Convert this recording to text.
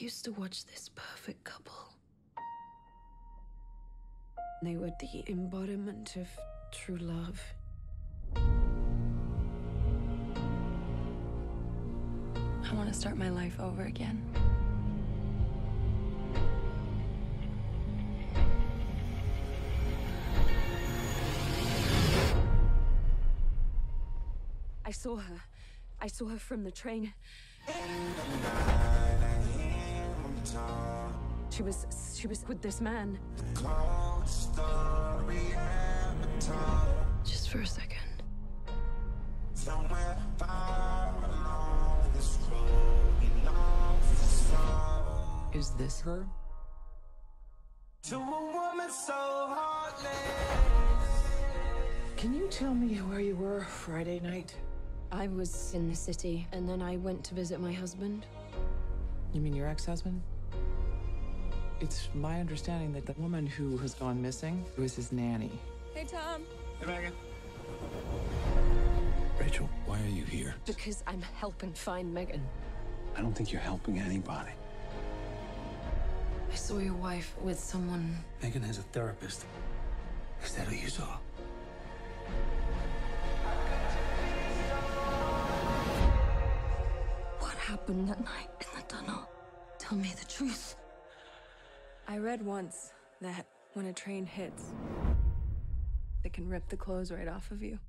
used to watch this perfect couple. They were the embodiment of true love. I want to start my life over again. I saw her. I saw her from the train. She was she was with this man. Just for a second. Is this her? To a woman so heartless. Can you tell me where you were Friday night? I was in the city and then I went to visit my husband. You mean your ex-husband? It's my understanding that the woman who has gone missing was his nanny. Hey Tom. Hey, Megan. Rachel, why are you here? Because I'm helping find Megan. I don't think you're helping anybody. I saw your wife with someone. Megan has a therapist. Is that who you saw? What happened that night in the tunnel? Tell me the truth. I read once that when a train hits, it can rip the clothes right off of you.